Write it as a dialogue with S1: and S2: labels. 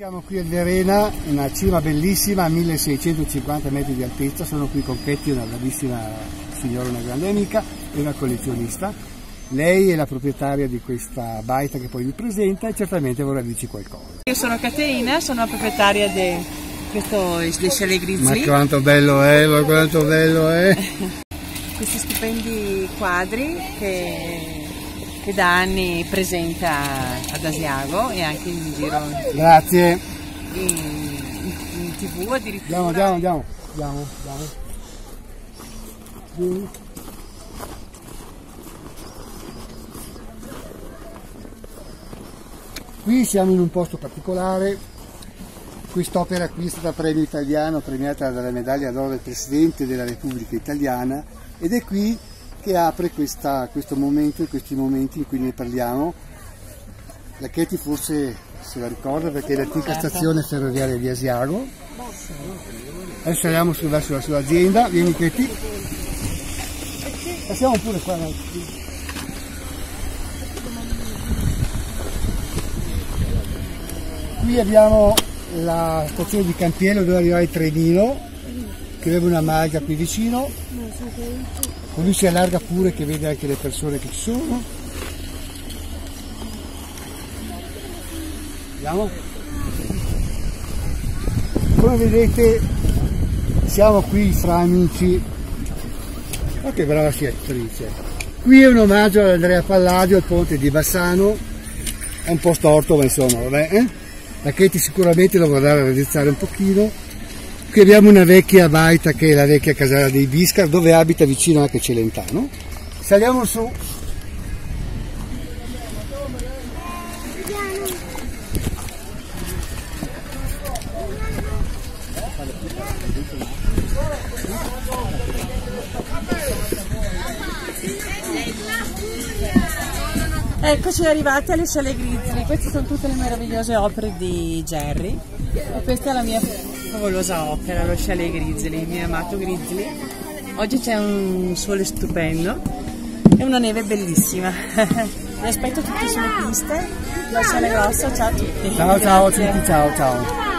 S1: Siamo qui a Verena, una cima bellissima a 1650 metri di altezza, sono qui con Ketty, una bravissima signora, una grande amica e una collezionista. Lei è la proprietaria di questa baita che poi vi presenta e certamente vorrà dirci qualcosa.
S2: Io sono Caterina, sono la proprietaria di questo dei chalet Grizzly.
S1: Ma quanto bello è, ma quanto bello è!
S2: Questi stupendi quadri che che da anni presenta ad Asiago e anche in giro
S1: Grazie.
S2: in, in, in tv addirittura.
S1: Andiamo, andiamo, andiamo. andiamo. Qui siamo in un posto particolare, quest'opera qui è stata premio italiano, premiata dalla medaglia d'oro del Presidente della Repubblica Italiana ed è qui che apre questa, questo momento, questi momenti in cui ne parliamo. La Cheti forse se la ricorda perché è l'antica stazione ferroviaria di Asiago. Adesso andiamo su, verso la sua azienda, vieni Cheti. Passiamo pure qua. Qui abbiamo la stazione di Campiello dove arriva il trenino, che aveva una maglia qui vicino. Lui si allarga pure che vede anche le persone che ci sono. Vediamo come vedete siamo qui fra amici. Ma che brava sia attrice qui è un omaggio ad Andrea Palladio al ponte di Bassano. È un po' storto ma insomma vabbè eh? la Katie sicuramente lo vorrà realizzare un pochino Qui abbiamo una vecchia baita che è la vecchia casala dei Biscar dove abita vicino anche Celentano. Saliamo su.
S2: Eccoci arrivati alle Sciale Grizzly, queste sono tutte le meravigliose opere di Jerry e questa è la mia favolosa opera, lo Chalet Grizzly, il mio amato Grizzly. Oggi c'è un sole stupendo e una neve bellissima. Vi aspetto tutti sulle piste. La Sciale Grosso, ciao a tutti.
S1: Ciao ciao a tutti, ciao ciao.